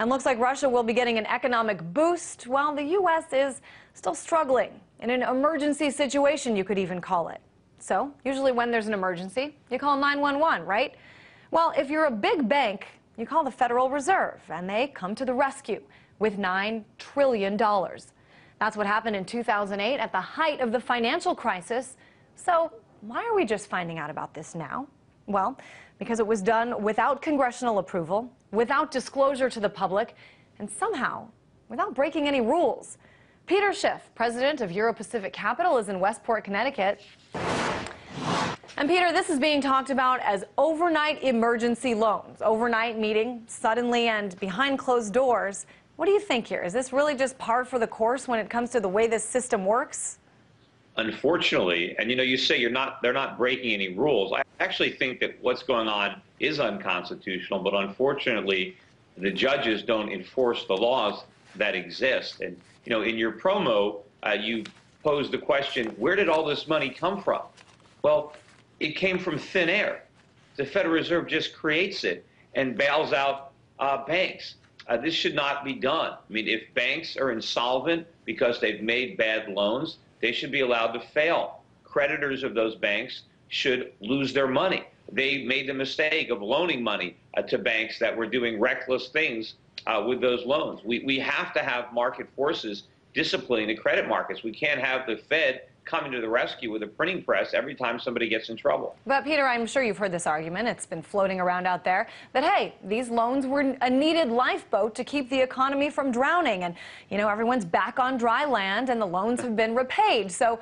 And looks like Russia will be getting an economic boost while the U.S. is still struggling in an emergency situation, you could even call it. So, usually when there's an emergency, you call 911, right? Well, if you're a big bank, you call the Federal Reserve, and they come to the rescue with $9 trillion. That's what happened in 2008 at the height of the financial crisis. So, why are we just finding out about this now? Well, because it was done without congressional approval, without disclosure to the public, and somehow without breaking any rules. Peter Schiff, president of Euro Pacific Capital, is in Westport, Connecticut. And Peter, this is being talked about as overnight emergency loans. Overnight meeting, suddenly and behind closed doors. What do you think here? Is this really just par for the course when it comes to the way this system works? Unfortunately, and you know, you say you're not they're not breaking any rules. I actually think that what's going on is unconstitutional, but unfortunately, the judges don't enforce the laws that exist. And you know, in your promo, uh, you posed the question, where did all this money come from? Well, it came from thin air. The Federal Reserve just creates it and bails out uh, banks. Uh, this should not be done. I mean, if banks are insolvent because they've made bad loans, they should be allowed to fail. Creditors of those banks should lose their money. They made the mistake of loaning money uh, to banks that were doing reckless things uh, with those loans. We, we have to have market forces disciplining the credit markets. We can't have the Fed coming to the rescue with a printing press every time somebody gets in trouble. But, Peter, I'm sure you've heard this argument. It's been floating around out there that, hey, these loans were a needed lifeboat to keep the economy from drowning. And, you know, everyone's back on dry land and the loans have been repaid. So,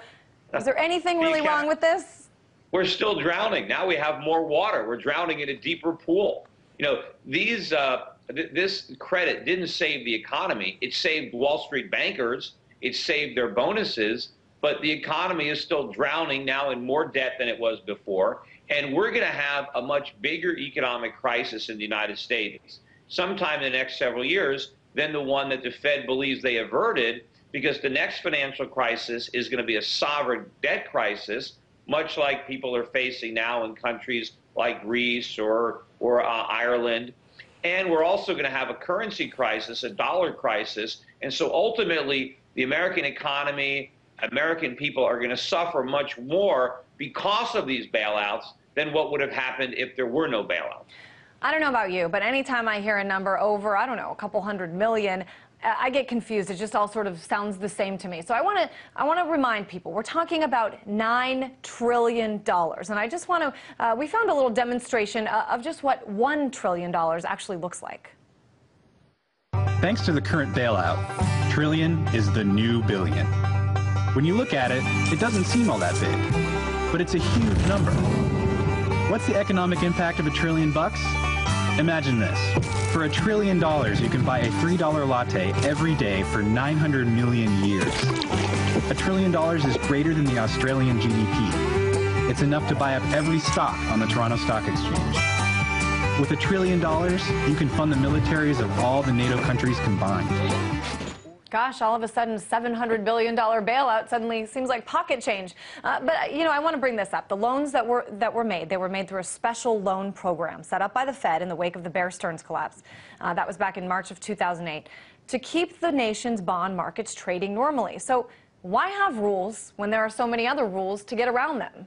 is there anything really wrong with this? We're still drowning. Now we have more water. We're drowning in a deeper pool. You know, these, uh, th this credit didn't save the economy. It saved Wall Street bankers. It saved their bonuses but the economy is still drowning now in more debt than it was before. And we're going to have a much bigger economic crisis in the United States sometime in the next several years than the one that the Fed believes they averted, because the next financial crisis is going to be a sovereign debt crisis, much like people are facing now in countries like Greece or, or uh, Ireland. And we're also going to have a currency crisis, a dollar crisis. And so ultimately, the American economy American people are going to suffer much more because of these bailouts than what would have happened if there were no bailouts. I don't know about you, but anytime I hear a number over, I don't know, a couple hundred million, I get confused. It just all sort of sounds the same to me. So I want to I want to remind people we're talking about nine trillion dollars, and I just want to. Uh, we found a little demonstration uh, of just what one trillion dollars actually looks like. Thanks to the current bailout, trillion is the new billion. When you look at it, it doesn't seem all that big, but it's a huge number. What's the economic impact of a trillion bucks? Imagine this. For a trillion dollars, you can buy a $3 latte every day for 900 million years. A trillion dollars is greater than the Australian GDP. It's enough to buy up every stock on the Toronto Stock Exchange. With a trillion dollars, you can fund the militaries of all the NATO countries combined. Gosh, all of a sudden, $700 billion bailout suddenly seems like pocket change. Uh, but, you know, I want to bring this up. The loans that were, that were made, they were made through a special loan program set up by the Fed in the wake of the Bear Stearns collapse. Uh, that was back in March of 2008 to keep the nation's bond markets trading normally. So why have rules when there are so many other rules to get around them?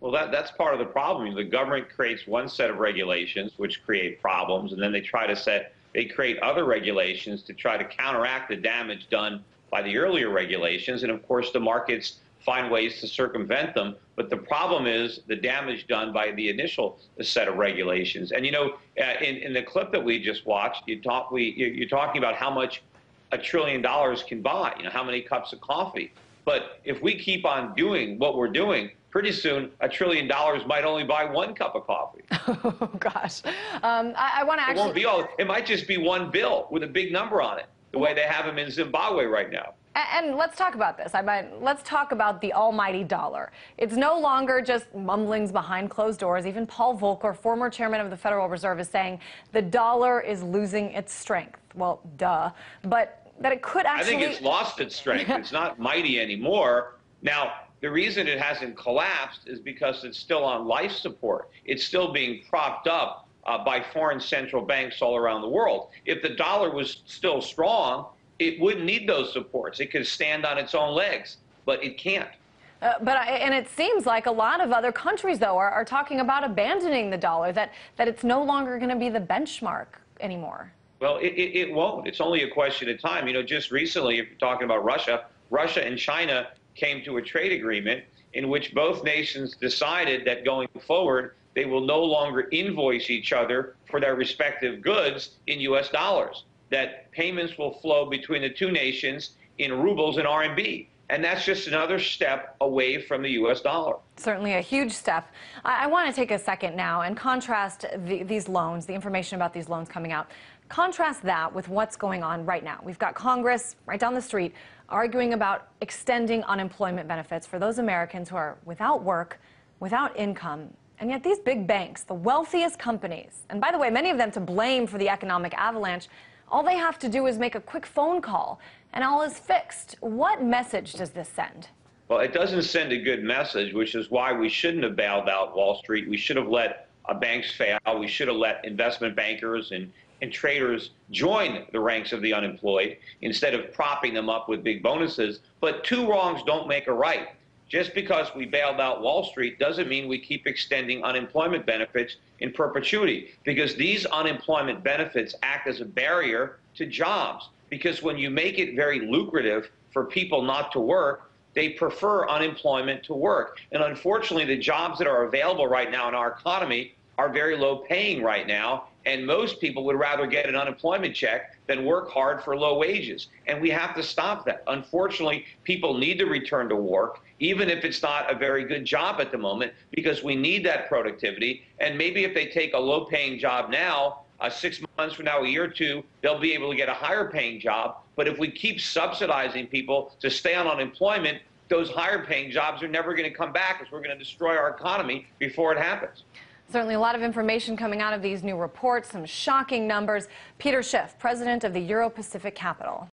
Well, that, that's part of the problem. The government creates one set of regulations which create problems, and then they try to set they create other regulations to try to counteract the damage done by the earlier regulations. And of course, the markets find ways to circumvent them. But the problem is the damage done by the initial set of regulations. And you know, uh, in, in the clip that we just watched, you talk, we, you're talking about how much a trillion dollars can buy, you know, how many cups of coffee. But if we keep on doing what we're doing, pretty soon a trillion dollars might only buy one cup of coffee. Oh gosh, um, I, I want to actually. It won't be all. It might just be one bill with a big number on it, the way they have them in Zimbabwe right now. And let's talk about this. I mean, let's talk about the almighty dollar. It's no longer just mumblings behind closed doors. Even Paul Volcker, former chairman of the Federal Reserve, is saying the dollar is losing its strength. Well, duh. But that it could actually. I think it's lost its strength. it's not mighty anymore. Now, the reason it hasn't collapsed is because it's still on life support. It's still being propped up uh, by foreign central banks all around the world. If the dollar was still strong, it wouldn't need those supports. It could stand on its own legs, but it can't. Uh, but I, and it seems like a lot of other countries, though, are, are talking about abandoning the dollar. That that it's no longer going to be the benchmark anymore. Well, it, it, it won't. It's only a question of time. You know, just recently, if you're talking about Russia, Russia and China came to a trade agreement in which both nations decided that going forward, they will no longer invoice each other for their respective goods in U.S. dollars. That payments will flow between the two nations in rubles and RMB. And that's just another step away from the U.S. dollar. Certainly a huge step. I, I want to take a second now and contrast the, these loans, the information about these loans coming out. Contrast that with what's going on right now. We've got Congress right down the street arguing about extending unemployment benefits for those Americans who are without work, without income. And yet, these big banks, the wealthiest companies, and by the way, many of them to blame for the economic avalanche, all they have to do is make a quick phone call and all is fixed. What message does this send? Well, it doesn't send a good message, which is why we shouldn't have bailed out Wall Street. We should have let uh, banks fail. We should have let investment bankers and, and traders join the ranks of the unemployed instead of propping them up with big bonuses. But two wrongs don't make a right. Just because we bailed out Wall Street doesn't mean we keep extending unemployment benefits in perpetuity because these unemployment benefits act as a barrier to jobs. Because when you make it very lucrative for people not to work, they prefer unemployment to work. And unfortunately, the jobs that are available right now in our economy are very low paying right now. And most people would rather get an unemployment check than work hard for low wages. And we have to stop that. Unfortunately, people need to return to work, even if it's not a very good job at the moment, because we need that productivity. And maybe if they take a low paying job now, uh, six months from now, a year or two, they'll be able to get a higher paying job. But if we keep subsidizing people to stay on unemployment, those higher paying jobs are never going to come back because we're going to destroy our economy before it happens. Certainly a lot of information coming out of these new reports, some shocking numbers. Peter Schiff, president of the Euro Pacific Capital.